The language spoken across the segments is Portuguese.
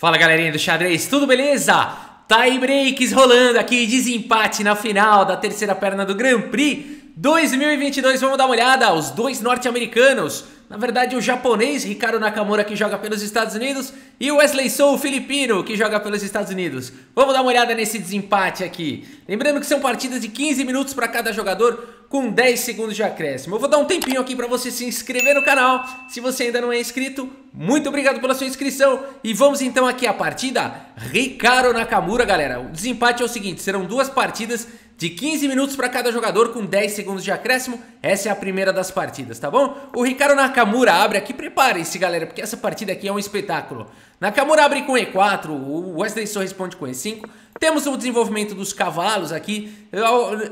Fala galerinha do xadrez, tudo beleza? Tie breaks rolando aqui, desempate na final da terceira perna do Grand Prix 2022. Vamos dar uma olhada, os dois norte-americanos, na verdade o japonês Ricardo Nakamura que joga pelos Estados Unidos e o Wesley Sou, o filipino, que joga pelos Estados Unidos. Vamos dar uma olhada nesse desempate aqui. Lembrando que são partidas de 15 minutos para cada jogador, com 10 segundos de acréscimo. Eu vou dar um tempinho aqui para você se inscrever no canal, se você ainda não é inscrito. Muito obrigado pela sua inscrição e vamos então aqui à partida Ricardo Nakamura, galera. O desempate é o seguinte, serão duas partidas de 15 minutos para cada jogador com 10 segundos de acréscimo. Essa é a primeira das partidas, tá bom? O Ricardo Nakamura abre aqui, preparem-se galera, porque essa partida aqui é um espetáculo. Nakamura abre com E4, o Wesley só responde com E5. Temos o desenvolvimento dos cavalos aqui,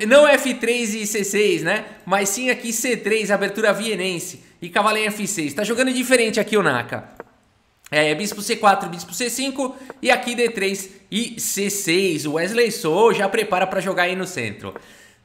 não F3 e C6, né? Mas sim aqui C3, abertura vienense e cavalo em F6. Tá jogando diferente aqui o Naka. É, bispo C4, bispo C5 e aqui D3 e C6. O Wesley Sou já prepara para jogar aí no centro.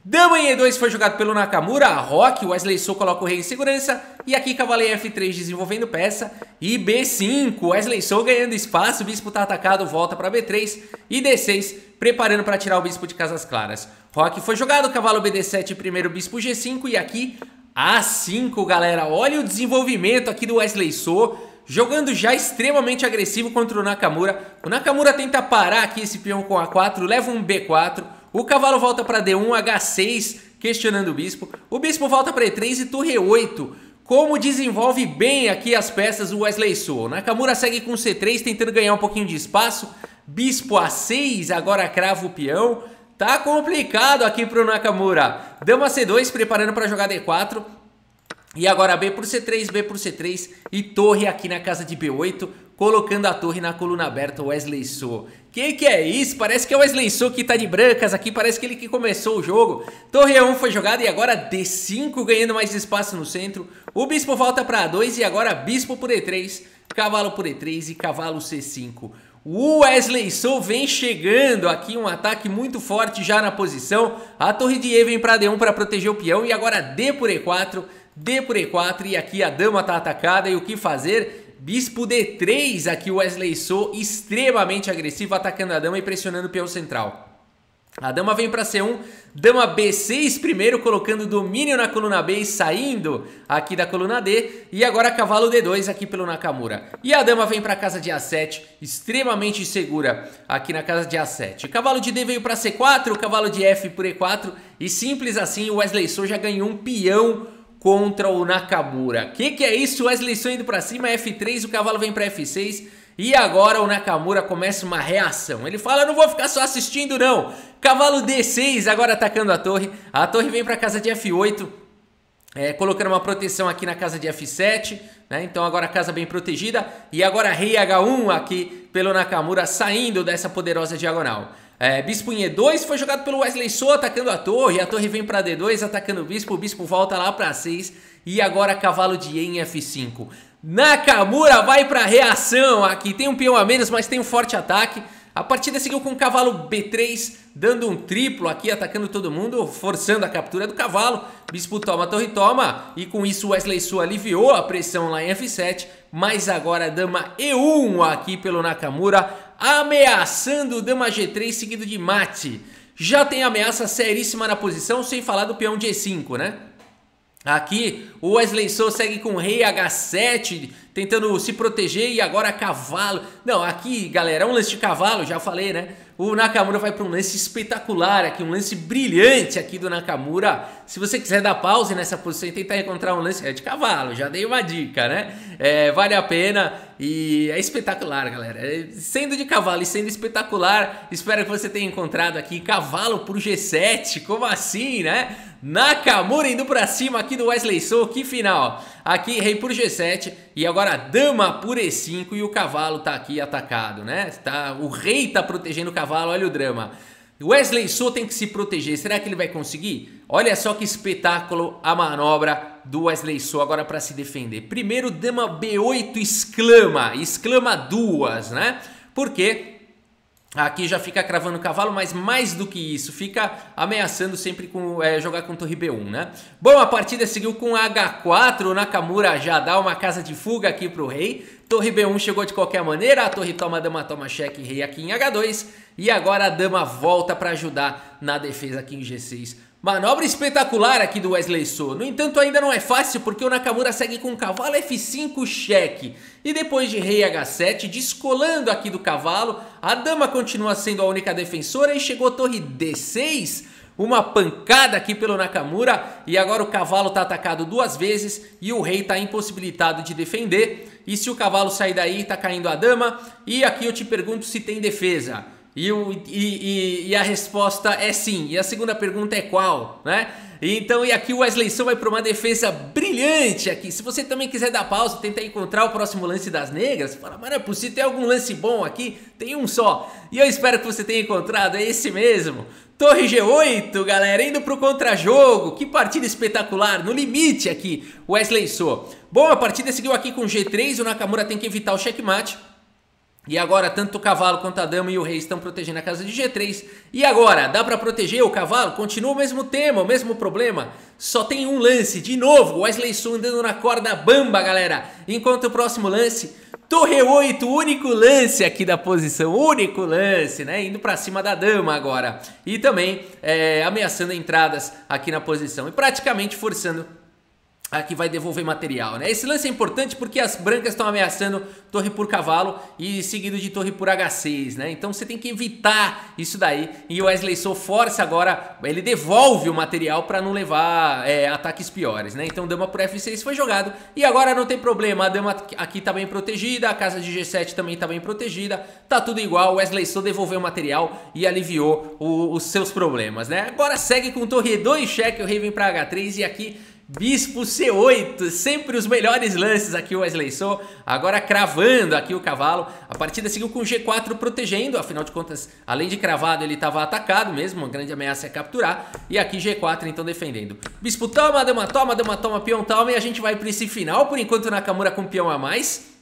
Dama em E2 foi jogado pelo Nakamura, Rock, Wesley Sou coloca o rei em segurança, e aqui cavaleiro F3 desenvolvendo peça, e B5, Wesley Sou ganhando espaço, o bispo tá atacado, volta para B3, e D6 preparando para tirar o bispo de casas claras. Rock foi jogado, cavalo BD7, primeiro bispo G5, e aqui A5, galera, olha o desenvolvimento aqui do Wesley Sou, jogando já extremamente agressivo contra o Nakamura. O Nakamura tenta parar aqui esse peão com A4, leva um B4, o cavalo volta para D1, H6, questionando o bispo. O bispo volta para E3 e torre 8. Como desenvolve bem aqui as peças o Wesley Sou. Nakamura segue com C3, tentando ganhar um pouquinho de espaço. Bispo A6, agora crava o peão. Tá complicado aqui pro Nakamura. Dama C2, preparando para jogar D4. E agora B por C3, B por C3 e torre aqui na casa de B8, colocando a torre na coluna aberta, Wesley So. Que que é isso? Parece que é o Wesley So que tá de brancas aqui, parece que ele que começou o jogo. Torre A1 foi jogada e agora D5 ganhando mais espaço no centro. O bispo volta para A2 e agora bispo por E3, cavalo por E3 e cavalo C5. O Wesley So vem chegando aqui, um ataque muito forte já na posição. A torre de E vem para D1 para proteger o peão e agora D por E4 D por E4 e aqui a dama está atacada e o que fazer? Bispo D3, aqui o Wesley So extremamente agressivo atacando a dama e pressionando o peão central. A dama vem para C1, dama B6 primeiro, colocando domínio na coluna B e saindo aqui da coluna D. E agora cavalo D2 aqui pelo Nakamura. E a dama vem para casa de A7, extremamente segura aqui na casa de A7. Cavalo de D veio para C4, cavalo de F por E4. E simples assim, o Wesley So já ganhou um peão contra o Nakamura. Que que é isso? Wesley Son indo para cima, F3, o cavalo vem para F6 e agora o Nakamura começa uma reação. Ele fala: "Não vou ficar só assistindo não". Cavalo D6 agora atacando a torre. A torre vem para casa de F8. É, colocando uma proteção aqui na casa de F7, né? Então agora a casa bem protegida e agora rei H1 aqui pelo Nakamura saindo dessa poderosa diagonal. É, bispo em E2 foi jogado pelo Wesley So atacando a torre. A torre vem para D2 atacando o bispo. O bispo volta lá para 6. E agora cavalo de E em F5. Nakamura vai para reação aqui. Tem um peão a menos, mas tem um forte ataque. A partida seguiu com o cavalo B3, dando um triplo aqui, atacando todo mundo, forçando a captura do cavalo. Bispo toma, torre toma. E com isso Wesley Su aliviou a pressão lá em F7. Mas agora dama E1 aqui pelo Nakamura, ameaçando dama G3 seguido de mate. Já tem ameaça seríssima na posição, sem falar do peão G5, né? Aqui o Wesley Sou segue com rei H7, tentando se proteger e agora cavalo. Não, aqui galera, é um lance de cavalo, já falei né? O Nakamura vai para um lance espetacular aqui, um lance brilhante aqui do Nakamura. Se você quiser dar pause nessa posição e tentar encontrar um lance é de cavalo, já dei uma dica, né? É, vale a pena e é espetacular, galera. É, sendo de cavalo e sendo espetacular, espero que você tenha encontrado aqui cavalo por G7. Como assim, né? Nakamura indo para cima aqui do Wesley So, que final. Aqui rei por G7 e agora dama por E5 e o cavalo tá aqui atacado, né? Tá, o rei tá protegendo o cavalo, olha o drama. Wesley So tem que se proteger, será que ele vai conseguir? Olha só que espetáculo a manobra do Wesley So agora para se defender. Primeiro dama B8 exclama, exclama duas, né? Porque Aqui já fica cravando o cavalo, mas mais do que isso, fica ameaçando sempre com é, jogar com torre B1, né? Bom, a partida seguiu com H4, o Nakamura já dá uma casa de fuga aqui pro rei. Torre B1 chegou de qualquer maneira, a torre toma dama toma cheque, rei aqui em H2 e agora a dama volta para ajudar na defesa aqui em G6. Manobra espetacular aqui do Wesley So. No entanto, ainda não é fácil porque o Nakamura segue com cavalo F5 cheque. E depois de rei H7, descolando aqui do cavalo, a dama continua sendo a única defensora e chegou torre D6. Uma pancada aqui pelo Nakamura e agora o cavalo está atacado duas vezes e o rei está impossibilitado de defender. E se o cavalo sair daí, está caindo a dama. E aqui eu te pergunto se tem defesa. E, o, e, e, e, a resposta é sim. E a segunda pergunta é qual, né? Então, e aqui o Wesley Son vai para uma defesa brilhante aqui. Se você também quiser dar pausa, tentar encontrar o próximo lance das negras, fala, mas não é possível, tem algum lance bom aqui? Tem um só. E eu espero que você tenha encontrado, é esse mesmo. Torre G8, galera, indo pro contrajogo. Que partida espetacular, no limite aqui, Wesley Son. Bom, a partida seguiu aqui com G3, o Nakamura tem que evitar o checkmate. E agora tanto o cavalo quanto a dama e o rei estão protegendo a casa de G3. E agora, dá para proteger o cavalo? Continua o mesmo tema, o mesmo problema. Só tem um lance, de novo, Wesley Sun andando na corda bamba, galera. Enquanto o próximo lance, Torre 8, único lance aqui da posição, único lance, né? Indo para cima da dama agora. E também é, ameaçando entradas aqui na posição e praticamente forçando que vai devolver material, né? Esse lance é importante porque as brancas estão ameaçando torre por cavalo e seguido de torre por H6, né? Então você tem que evitar isso daí. E o Wesley Soul força agora, ele devolve o material para não levar é, ataques piores, né? Então dama por F6 foi jogado e agora não tem problema, a dama aqui tá bem protegida, a casa de G7 também tá bem protegida, tá tudo igual, o Wesley Soul devolveu o material e aliviou o, os seus problemas, né? Agora segue com torre E2, cheque, o rei vem para H3 e aqui Bispo C8, sempre os melhores lances aqui o Wesley So, agora cravando aqui o cavalo, a partida seguiu com G4 protegendo, afinal de contas, além de cravado ele estava atacado mesmo, uma grande ameaça é capturar, e aqui G4 então defendendo. Bispo toma, dama toma, dama toma, peão toma, e a gente vai para esse final, por enquanto Nakamura com peão a mais,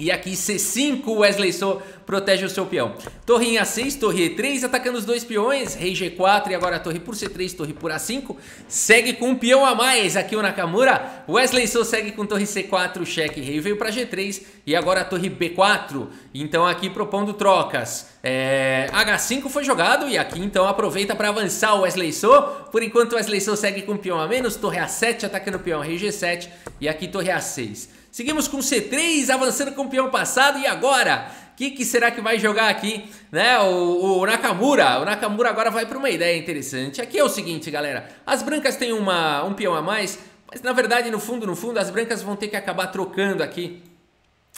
e aqui C5, Wesley So protege o seu peão. Torre em A6, torre E3, atacando os dois peões, rei G4 e agora torre por C3, torre por A5. Segue com um peão a mais aqui o Nakamura. Wesley So segue com torre C4, cheque, rei veio para G3 e agora torre B4. Então aqui propondo trocas. É, H5 foi jogado e aqui então aproveita para avançar o Wesley So. Por enquanto o Wesley So segue com peão a menos, torre A7 atacando o peão rei G7 e aqui torre A6. Seguimos com C3, avançando com o peão passado e agora? O que, que, será que vai jogar aqui, né? O, o Nakamura. O Nakamura agora vai para uma ideia interessante. Aqui é o seguinte, galera. As brancas têm uma, um peão a mais, mas na verdade, no fundo, no fundo, as brancas vão ter que acabar trocando aqui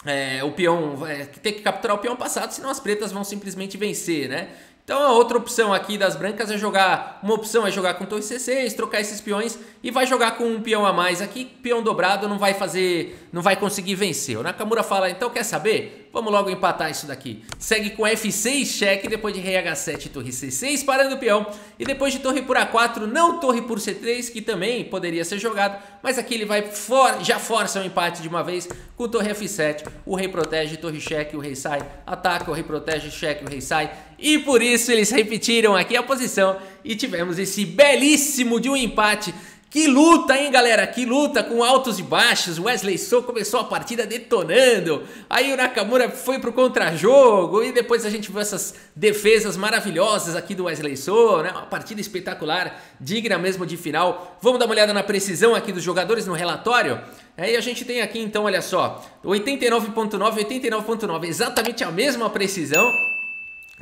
é, o peão, é, ter que capturar o peão passado, senão as pretas vão simplesmente vencer, né? Então a outra opção aqui das brancas é jogar, uma opção é jogar com torre C6, trocar esses peões e vai jogar com um peão a mais aqui, peão dobrado não vai fazer, não vai conseguir vencer. O Nakamura fala, então quer saber? Vamos logo empatar isso daqui. Segue com F6, cheque, depois de rei H7, torre C6, parando o peão. E depois de torre por A4, não torre por C3, que também poderia ser jogado. Mas aqui ele vai for, já força o um empate de uma vez com torre F7. O rei protege, torre cheque, o rei sai. Ataca, o rei protege, cheque, o rei sai. E por isso eles repetiram aqui a posição e tivemos esse belíssimo de um empate que luta, hein, galera? Que luta com altos e baixos. Wesley So começou a partida detonando. Aí o Nakamura foi pro contrajogo. E depois a gente viu essas defesas maravilhosas aqui do Wesley So, né? Uma partida espetacular, digna mesmo de final. Vamos dar uma olhada na precisão aqui dos jogadores no relatório? Aí a gente tem aqui então, olha só, 89.9, 89.9, exatamente a mesma precisão.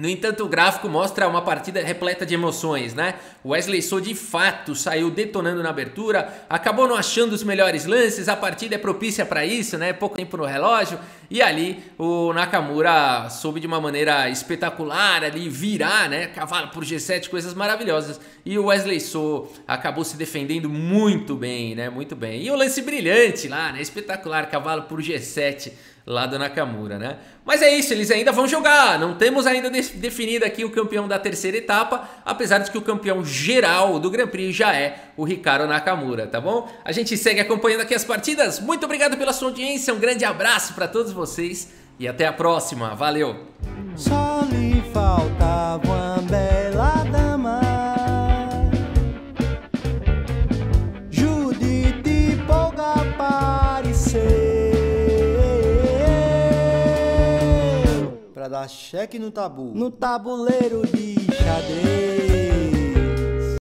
No entanto, o gráfico mostra uma partida repleta de emoções, né? Wesley So de fato saiu detonando na abertura, acabou não achando os melhores lances, a partida é propícia para isso, né? Pouco tempo no relógio, e ali o Nakamura soube de uma maneira espetacular ali virar, né? Cavalo por G7, coisas maravilhosas. E o Wesley So acabou se defendendo muito bem, né? Muito bem. E o lance brilhante lá, né? Espetacular, cavalo por G7 lá do Nakamura, né? Mas é isso, eles ainda vão jogar. Não temos ainda definido aqui o campeão da terceira etapa, apesar de que o campeão geral do Grand Prix já é o Ricardo Nakamura, tá bom? A gente segue acompanhando aqui as partidas. Muito obrigado pela sua audiência, um grande abraço para todos vocês e até a próxima. Valeu! cheque no tabu. No tabuleiro de xadrez.